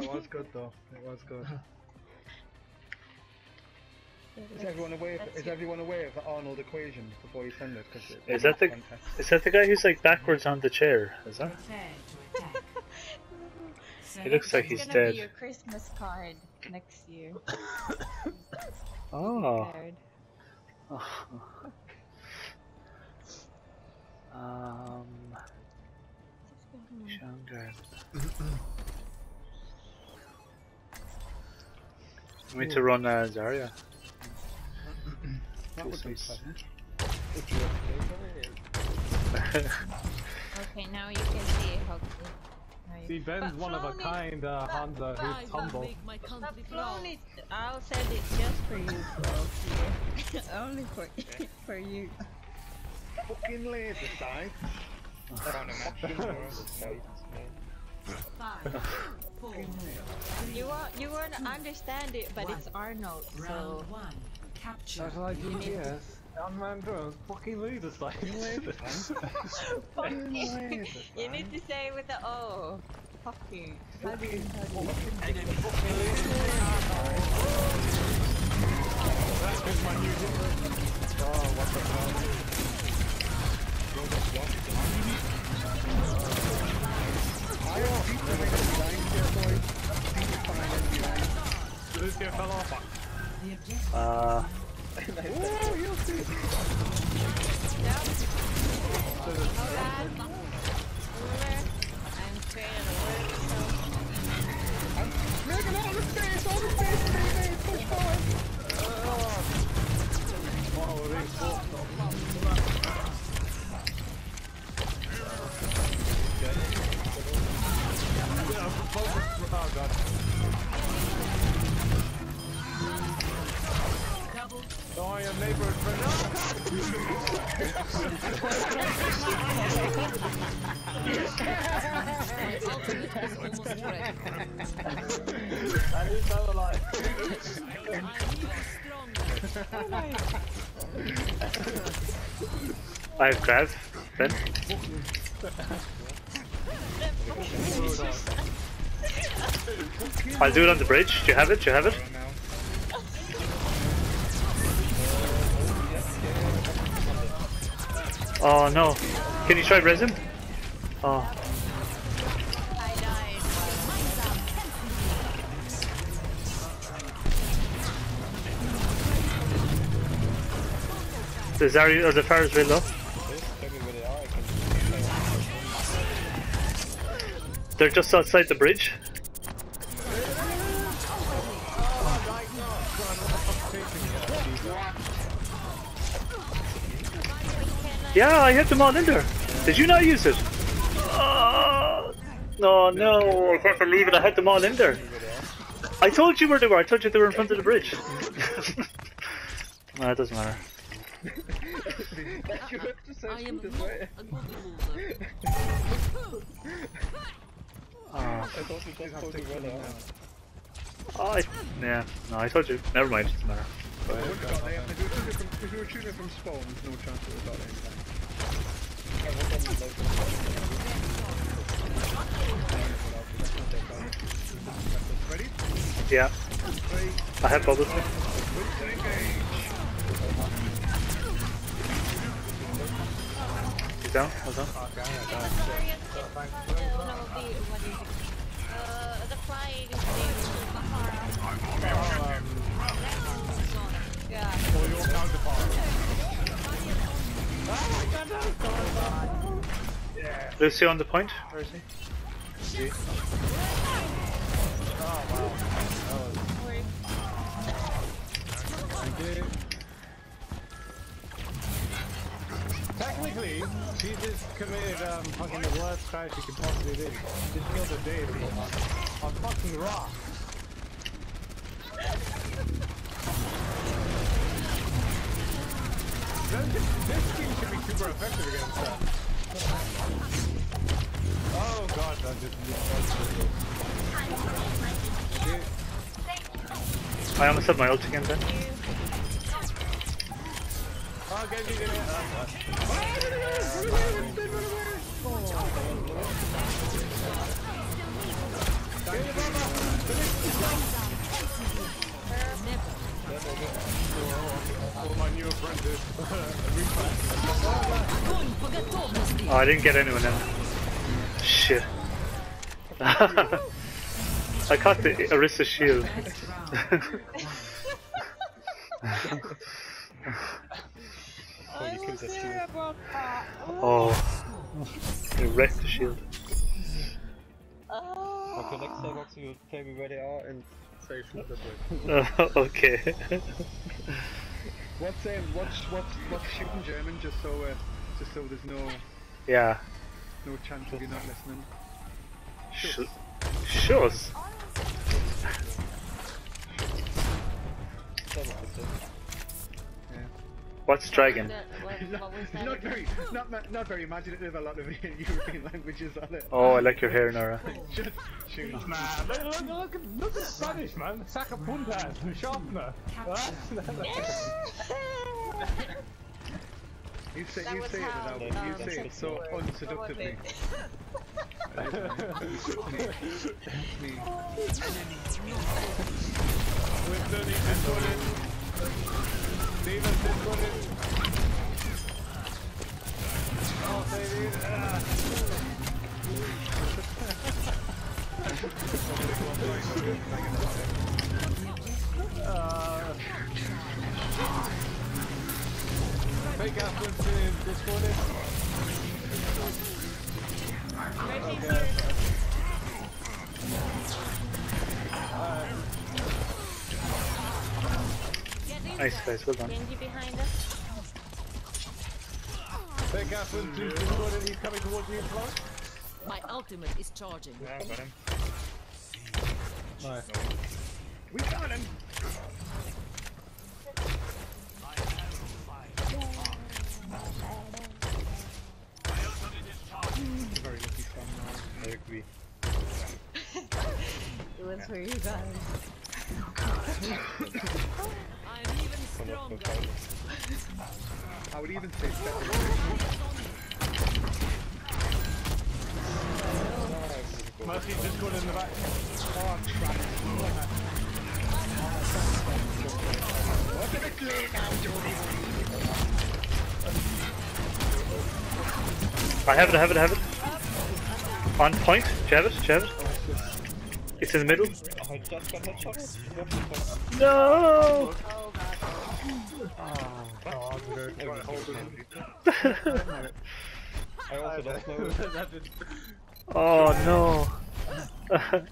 That was good though. It was good. Is everyone aware? Of, is everyone aware of the Arnold equation before you send it? Cause it Is that the is that the guy who's like backwards on the chair? Is that? He looks like he's It's gonna dead. be your Christmas card next year. Oh. Card. um. Shangar. We need to run uh, Zarya. That would be fun. Okay, now you can see how. how See, Ben's one of a kind uh, Hansa who's humble. Stop. I'll send it just for you, Flo. Only for for you. Fucking laser sight. You won't you won't understand it, but it's Arnold, so Round one. Capture. That's like GPS. Unmanned drones, fucking laser sights. Fucking laser you need to say it with the O. Fucking. How do you how do you- This Oh, your neighbor That is so like. I have grab. Ben. I'll do it on the bridge. Do you have it? Do you have it? Oh no. Can you try resin? Oh. The Zarya or oh, the Far's very low. They're just outside the bridge. Yeah, I hit them all in there. Did you not use it? Oh, no, no, I can't believe it. I had them all in there. I told you where they were. I told you they were in front of the bridge. no, it doesn't matter. You have to this way. Oh, I thought it was supposed to run out. oh I, yeah, no, I told you. Never mind, it doesn't matter. They have to do it from, if you were shooting from spawn, there's no chance it would have got anything. Ready? Yeah, I have bubbles. He's down, hold on. Sorry, Lucio on the point. Where is he? Technically, she just committed um, fucking the worst crime she could possibly do. She just killed a deity on fucking rock. This, this team should be super effective against that. Oh god, that just I almost had my ult again then. Oh, I didn't get anyone in. Shit. I caught the Orisa shield. I was there that. oh. It wrecked the shield. Oh. Okay, next time Roxy will tell me where they are and say shoot the bridge. okay. What's um, what's what's what's shooting German just so uh, just so there's no yeah. No chance of you not listening. Sh Shush. Yeah. What's dragon? What, what was that? not very not not very imaginative. A lot of European languages on it. Oh, I like your hair, Nora. Just shoot. Man, look, look, look, at, look at Spanish, man. Sacapuntas, sharpener. You say That you was say it how, without you um, say it so What was unseductively. it? Me. Winston, he's discorded. Steven's discorded. Oh, baby. Ah. Uh, Fake ass Winston discorded. Okay. Nice guys, well done. Genji behind us. Fake ass Winston discorded. He's coming towards you, Flo. My ultimate is charging. Yeah, got him. Nice. We got him. I agree. It was for you guys. I'm even stronger. I would even say better. Mercy discorded in the back. Oh, I'm trying. What did it do now, Jody? I have it, I have it, I have it. On point. Do you have it? Do you have it? It's in the middle. Oh, I just got headshot. No! Oh, good. I also don't know. That did- Oh no.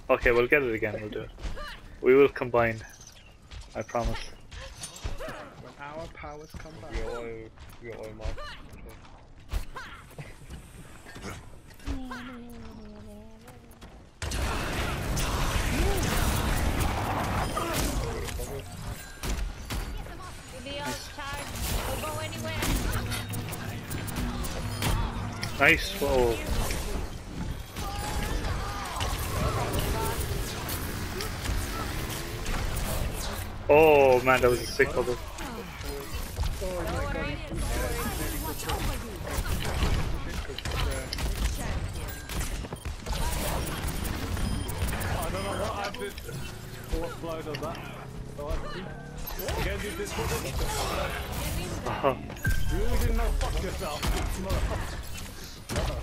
okay, we'll get it again, we'll do it. We will combine. I promise. When our powers come back. We are all, Nice. Whoa. Oh man, that was a sick don't know what uh-huh.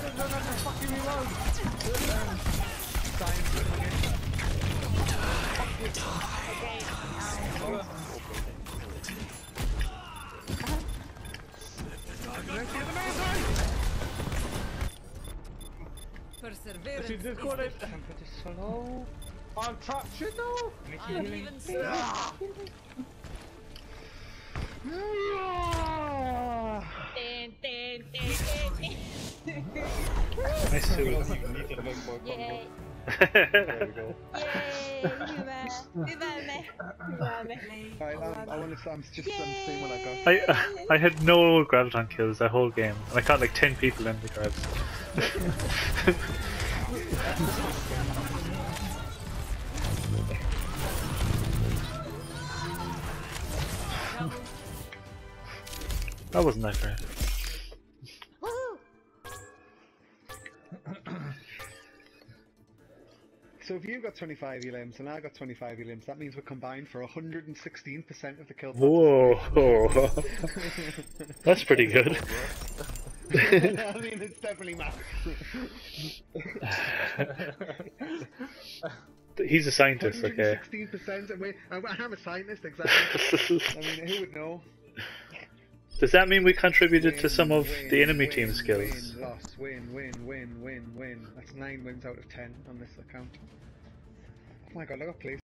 god, why does that have to fucking reload? Perseverance is the Hello? I'm trapped. Shit, no! I am even. Nice too. don't need to make more combo. Yay! There we go. Yay! Hyvä! Hyvä me! Hyvä me! Alright, I'm, I want to. I'm just seeing what I got. I I had no graviton kills that whole game. And I caught like ten people in the grabs. that wasn't that great. So if you got 25 elims and I got 25 elims, that means we're combined for 116% of the kill. Whoa, that's pretty good. I mean, it's definitely max. He's a scientist, okay. 116%. And we, I- I'm a scientist, exactly. I mean, who would know? Does that mean we contributed to some of Win, the enemy win, team's skills? Win, loss, win, win, win, win, win. That's nine wins out of ten on this account. Oh my god, look at place.